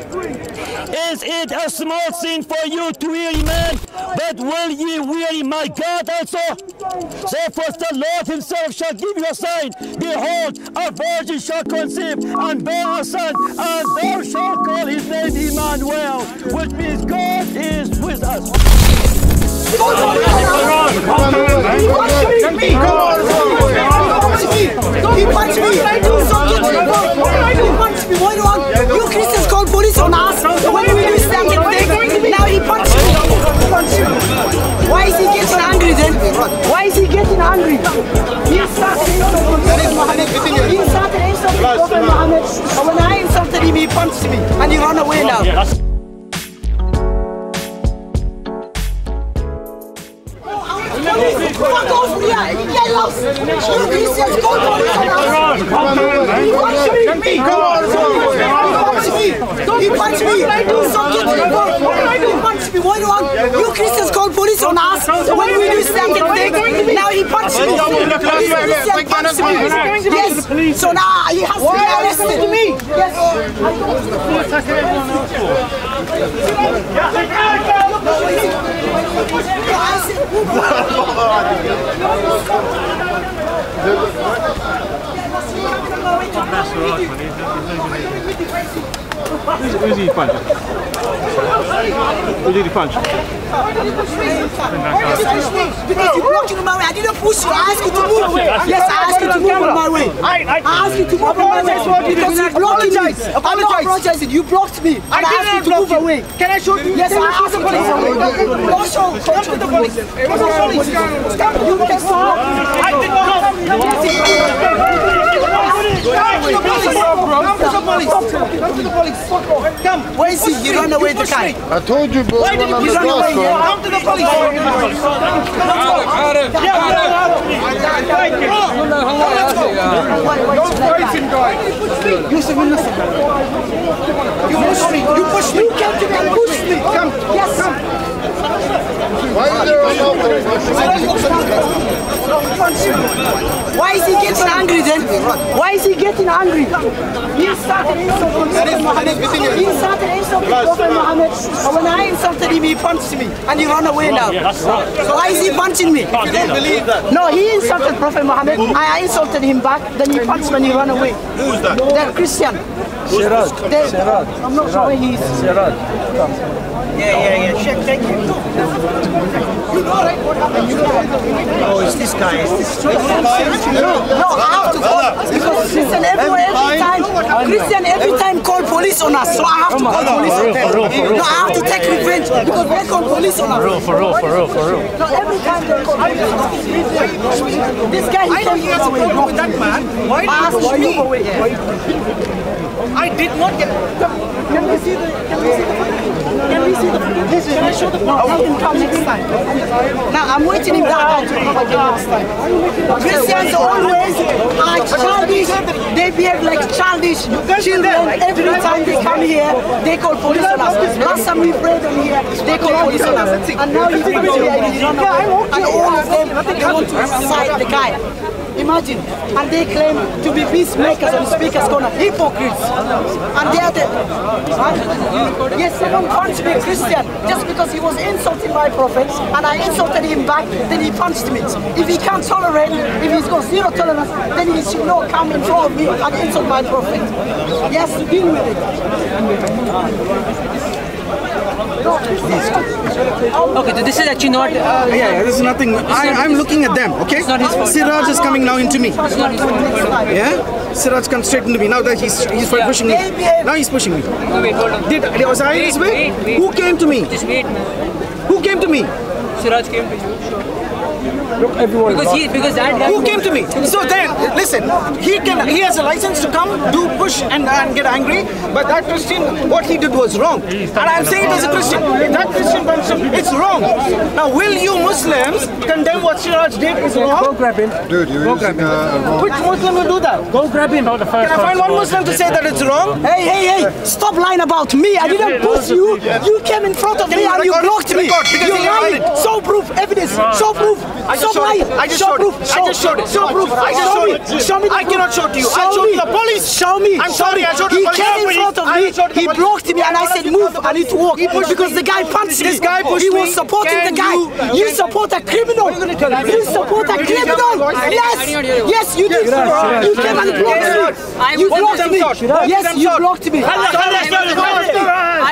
Is it a small sin for you to weary man? But will ye weary my God also? Therefore the Lord himself shall give you a sign. Behold, a virgin shall conceive and bear a son, and thou shalt call his name Emmanuel, which means God is with us. Me. The point. He Why is he getting angry? He started insulting Muhammad. He started insulting Prophet Muhammad. And when I insulted him, he punched me. And he ran away now. Fuck off, yeah. Get lost. You Christians call police on us. He punched me. Come on, He punched me. He punched me. So get to the point. He punched me. Why do I? You Christians call police on us when we do something big. Now he punched me. He Christian punched me. Yes. So now he has to be arrested. Me. Yes. Who's, who's he punching? Who did he punch? Because you blocked my way. I didn't push you. I asked you to move. Yes, I asked you to move on my way. I asked you to move on my way because you blocked me. I'm not apologizing. You blocked me. I asked you to move away. Can I show you? Yes, I asked you to move show. Come to the police. Come to the police. You can stop. I did not. Come to the police. Come to the police. Come to the police. Come. Where is he? He ran away the guy. I told you, bro. Why did run you the run away? cross, bro. Come to the police. Yusuf, you listen. You pushed me. You pushed me. You came to me and pushed me. Come. Yes. Come. Why is there a no Why is he getting angry then? Why is he getting angry? He started insulting Prophet Muhammad. He started insulting Prophet Muhammad. And when I insulted him, he punched me. And he ran away now. So why is he punching me? You don't believe that? No, he insulted Prophet Muhammad. I I insulted him back. Then he punched me and he ran away. Who's that? They're Christian. Siraj. They, I'm not sure where he is. Siraj. Yeah, yeah, yeah. Check, thank you. You Know. right what happened. Oh, it's this guy. It's this No, no, I have to call because Christian everywhere, every time, Christian every time call police on us, so I have to call police on them. No, I have to take revenge because they call police on us. For real, for real, for real. No, every time they call police on us. This guy, he I know can't he has a problem with that man. Why I did you you to push move me? away. I did not get. Can we see the? Can we see the? Can we see the? Can I show the? No, let him come next time. Now I'm waiting him down to come again next time. Christians always are childish. They behave like childish children. Every time they come here, they call police on us. Last time we prayed on here, they call police on us. And now he's coming here and he's run away. And all of them, they want to side the guy. Imagine, and they claim to be peacemakers and speakers corner, hypocrites. And they are the, huh? yes, someone punched me, Christian, just because he was insulting my prophets, and I insulted him back, then he punched me. If he can't tolerate, if he's got zero tolerance, then he should not come in front of me and insult my prophet. Yes, to deal with Okay, so this is actually not. Uh, Yeah, yeah, this is nothing. I, I'm looking at them, okay? not his fault. Siraj is coming now into me. it's not his fault. Yeah? Siraj comes straight into me. Now that he's he's pushing me. Now he's pushing me. Wait, wait, hold on. Did was I this way? Wait, wait. Who came to me? Just wait, man. Who came to me? Siraj came to you. Sure. Look, everyone. Because he, because that. Who came to me? So then, listen, he can he has a license to come, do push and, and get angry, but that Christian, what he did was wrong. And I'm saying it as a Christian. That Christian punched him, it's wrong. Now, will you Muslims condemn what Siraj did is wrong? Go wrong? grab him. Dude, you're Go using grab him. uh, Which Muslim will do that? Go grab him. the first Can I find one Muslim to say that it's wrong? Hey, hey, hey, stop lying about me. I didn't push you. You came in front of me and you blocked me. You're you're lying. lying. Show proof, evidence. Show proof. I just Stop showed lying. it. I just Show showed proof. it. I just showed it. Show proof. I just Show showed me. it. Show me I cannot show it to you. I Show showed me. the police. Show me. I'm Show sorry. I showed the police. He came in front of me. showed to the He blocked me, and I said, "Move. I need to walk." Because the guy punched. This guy He was supporting the guy. you- You support a criminal. You support a Did you hear criminal. Yes. Yes, you did. You came and blocked me. You blocked me. Yes, you blocked me.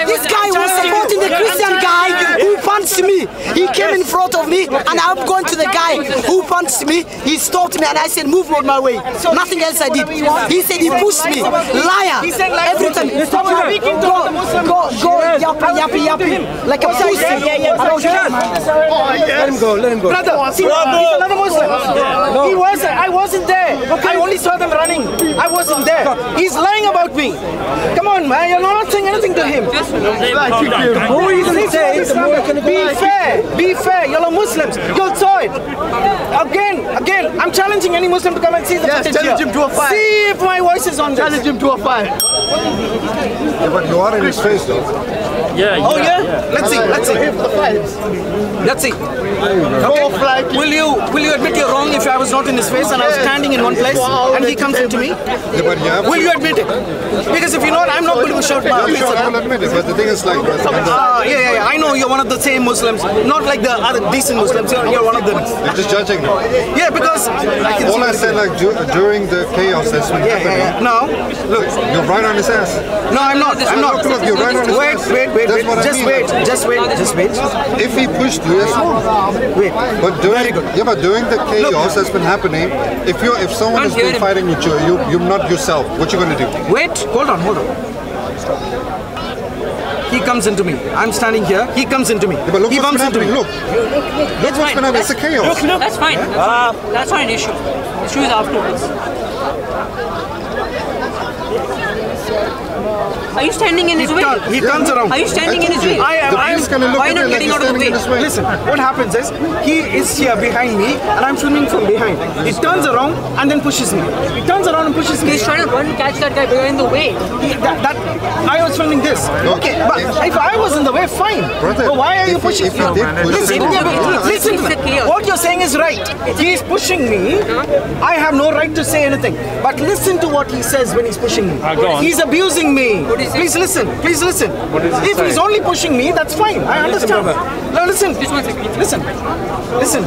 This guy was supporting the Christian guy who punched me. He came in front of me and I'm going to the guy who punched me. He stopped me and I said, move on my way. Nothing else I did. He said he pushed me. Liar. He said Every time. Go, go, go, yappy, yappy, yappy. Like a pussy. I don't care. Let him go. Let him go. Brother, see, he's another Muslim. He wasn't. I wasn't there. Okay. I only saw them running. I wasn't there. He's lying about me. Come on, man. You're not saying anything to him. The more you can say, the more you can Be fair. Be fair. You're Muslims. You saw it. Again, again. I'm challenging any Muslim to come and see the Yes, footage challenge here. him to a fight. See if my voice is on this. Challenge him to a fight. Yeah, but you are in his face though. Yeah, Oh yeah? Let's see. Let's see. Let's see. Okay. Will you will you admit you're wrong if I was not in his face and I was standing in one place and he comes into me? Yeah, but you Will you admit it? Because if you're not, I'm not going to shout my Yeah, face sure, at I him. will admit it. But the thing is like, when the- Ah, yeah, yeah, yeah. I know you're one of the same Muslims, not like the other decent Muslims. You're, you're one of them. you're just judging me. Yeah, because I All I said like during the chaos that's been Yeah, happening, yeah, yeah. No, look, you're right on his ass. no, I'm not. I'm not. Look, look, you're on his Wait, ass. wait, wait, wait. what I Just mean, wait, just wait, just wait. If he pushed you, that's wrong. Wait. But during, yeah, but during the chaos that's been happening, if you if someone Can't has been fighting with you, you you're not yourself. What you gonna do? Wait, hold on, hold on. He comes into me. I'm standing here. He comes into me. Yeah, but look he what's bumps into happening. me. Look, look what's been happening. It's a chaos. Look, look. That's fine. Uh, that's not an issue. The Issue is afterwards. Are you standing in his He, way? turn- he turns around. Are you standing in his way? I am. The I am. police gonna why not you like getting out of the way? way. Listen, what happens is he is here behind me and I'm filming from behind. He turns around and then pushes me. He turns around and pushes me. He's trying to run and catch that guy behind the way. He- that, that, I was filming this. Okay, but if I was in the way, fine. Brother, but why are you if he- pushing if he did push listen, you- yeah, but listen to me. It's a chaos. What you're saying is right. He is pushing me. I have no right to say anything. But listen to what he says when he's pushing me. Ah. He's abusing me. What is he- Please listen. Please listen. If say? he's only pushing me, that's fine. I understand. brother. No, listen. Just one second. Listen. Listen.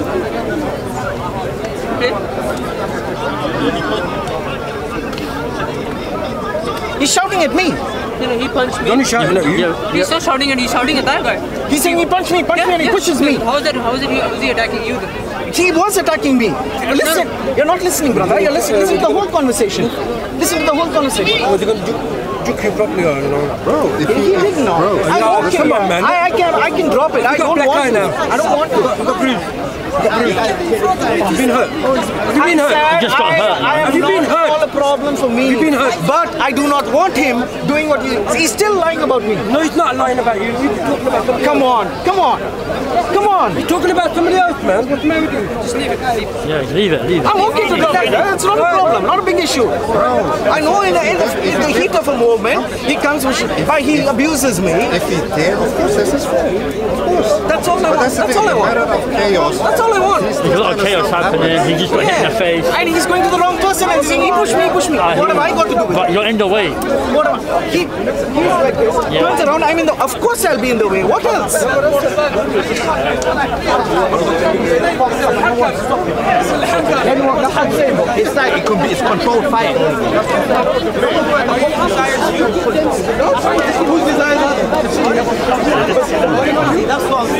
He's shouting at me. He punched me. Don't you shout at you? He's not shouting at you, he's shouting at that guy. He's saying he punched me, punched me, and he pushes me. How is that? How is it? How is he attacking you? Then? He was attacking me. Listen, you're not listening, brother. You're listening. Listen to the whole conversation. Listen to the whole conversation. Was he going to juke, juke you properly or no? Bro, if He he, did not. Bro, I don't care. come on, man. I, I can I can drop it. I You got don't want to. now. I don't want to. You got bruised. You got bruised. Have been hurt? Have you been hurt? said just got I, hurt. I am Have you not been hurt? all the problem for me. You've been hurt. But I do not want him doing what he, he's still lying about me. No, he's not lying about you. He's talking about somebody Come else. on, come on, come on. He's talking about somebody else, man. What's the matter with you? Just leave it. Yeah, leave it, leave it. I'm okay to drop it. That's not a problem, not a big issue. I know in the, in the, in the heat of a moment, he comes, with- but he abuses me. if he did, of course that's his fault. Of course. That's all I want. that's the That's all I The matter want. of chaos. That's all I want. There's a lot of chaos happening. He just got hit in the face. And he's going to the wrong person and saying, he pushed me, he pushed me. Ah, What he- have I got to do with But it? you're in the way. What am I? He, he's like this, turns around, I'm in the, of course I'll be in the way. What else? It's like it could be it's controlled fight. Who's That's what I'm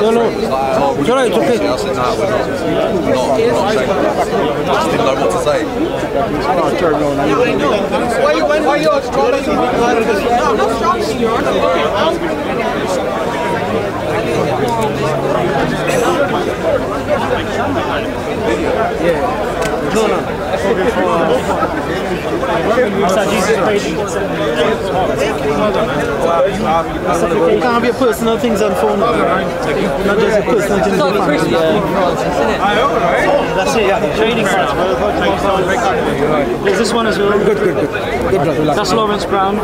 No, no. It's alright, it's okay. Just didn't know what to say. Why why you? No, I'm not strong. You can't have your personal things on phone. Not just your personal things on phone. That's it, yeah. Trading cards. There's this one as well. Good, good, good. Good, brother. That's Lawrence Brown.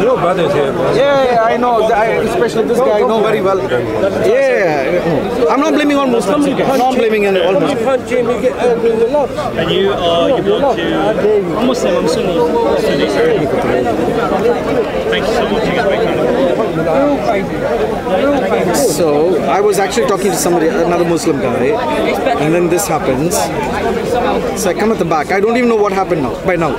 Your brother's here, bro. Yeah, yeah, I know. I, especially this guy, I know very well. Yeah, I'm not blaming all Muslims. I'm not blaming any all Muslims. Punch him, you get uh, the lot. And you are, you want to... I'm Muslim, I'm Sunni. Sunni. Thank you so much. You get very kind of So I was actually talking to somebody, another Muslim guy, and then this happens. So I come at the back. I don't even know what happened now. By now,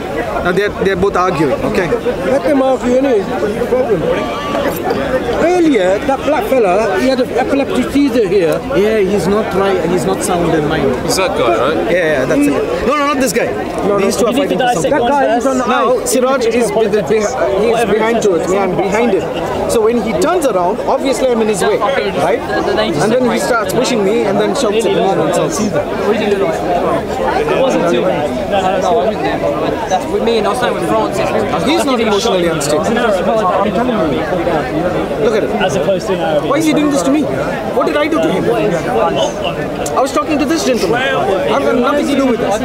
now they're they're both arguing. Okay. Let them argue anyway. What's the problem? Earlier, that black fella, he had an epileptic seizure here. Yeah, he's not right and he's not sound in mind. Is that guy, right? Yeah, yeah, that's it. No, no, not this guy. These two are You need to fighting for something. dissect one guy is first. on- Now, Siraj is be- the- behi- he's behind to it. Me, I'm behind it. So when he turns around, obviously I'm in his way, right? And then he starts pushing me and then shouts at me and insults. It wasn't too bad. No, no, no, I wasn't there. But that's with me and I was saying with Francis. He's not emotionally unstable. I'm telling you. Look at it. As opposed to an Arabic. Why is he doing this to me? What did I do to him? I was talking to this gentleman. I've got nothing to do with this.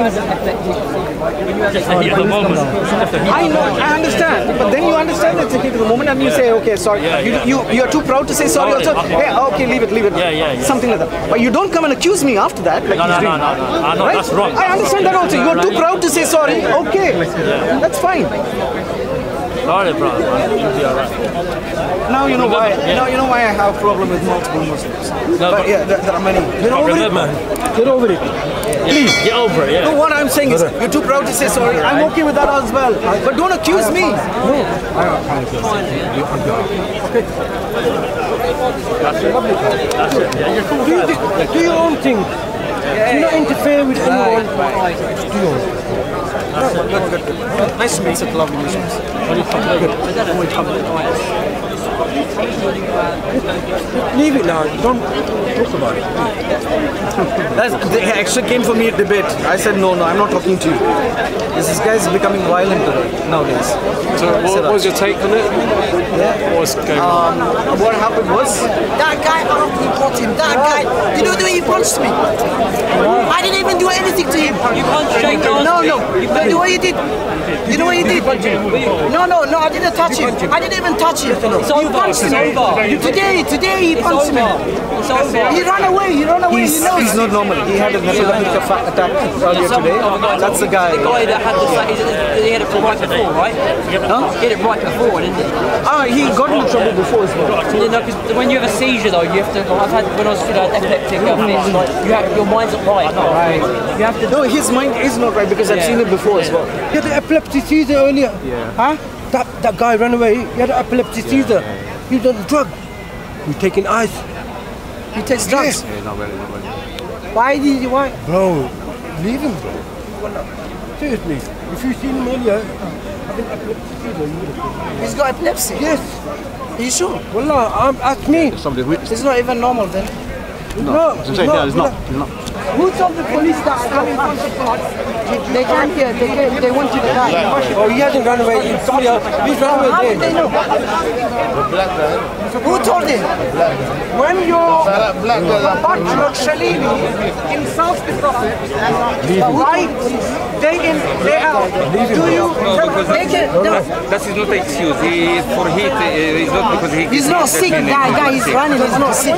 At the moment. I know, I understand, but then you understand it's a heat of the moment, and you say, okay, sorry. You, you you are too proud to say sorry. Also, hey, okay, leave it, leave it. Yeah, yeah, yeah. Something like that. But you don't come and accuse me after that. Like No, no, no, no, ah, no. I know, Right? that's wrong. I understand that also. You are too proud to say sorry. Okay, that's fine. Sorry, bro. man. You'll be alright. Now you know why. Yeah. Now you know why I have a problem with multiple Muslims. but yeah, there, there are many. Get over it, man. Get over it. Please, get over it, No, what I'm saying is, you're too proud to say sorry. I'm okay with that as well. But don't accuse me. Do, you, do your own thing. Do not interfere with anyone. Good, good, good. Nice to meet such lovely Muslims. Leave it now. Don't talk about it. That's, they actually came for me at debate. I said, no, no, I'm not talking to you. This, guy is becoming violent nowadays. So what, what was your take on it? What was going on? Um, what happened was, That guy after he got him, that guy, you know the way he punched me? I didn't even do anything to him. You punched Jake No, no. You know what he did? You know what he did? No, no, no, I didn't touch him. I didn't even touch him. He punched me. Today, today he punched me. It's over. He ran away, he ran away, he's, he knows. he's not normal. He had an epileptic afa- attack earlier today. That's the guy. The guy that had the he, he had it right before, right? Huh? He had it right before, didn't he? Ah, he got in trouble before as well. You know, 'cause when you have a seizure though, you have to. I've had when I was you know epileptic fits, like you have your mind's not right. Right. You have to. No, his mind is not right because I've seen it before as well. He had an epileptic seizure earlier. Yeah. Huh? That, that guy ran away. He had an epileptic seizure. He was on the drug. He's taking ice. He takes drugs. Yeah, not really, not really. Why did you, why? Bro, leave him, bro. Seriously, if you've seen him earlier, having epileptic seizure, you would have. He's got epilepsy. Yes. Are you sure? Wallah, um, ask me. Somebody's witness. It's not even normal then. No, I'm saying, no, it's not. It's not. Who told the police that coming from the front? They can't hear, they, can't, they want you to die. Oh, he hasn't run away. Somebody else. He's run away How did they know? Who told him? When your Bajrut Shalini insults the Prophet, right, day in, day out, do you They can, no, That is not an excuse. He is for heat. uh, It's not because he. he's not sick, guy, guy, he's running, he's not sick.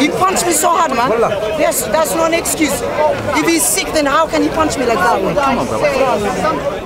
He punched me so hard, man. Yes, that's not an excuse. If he's sick, then how can he punch me like that? Come on, bro.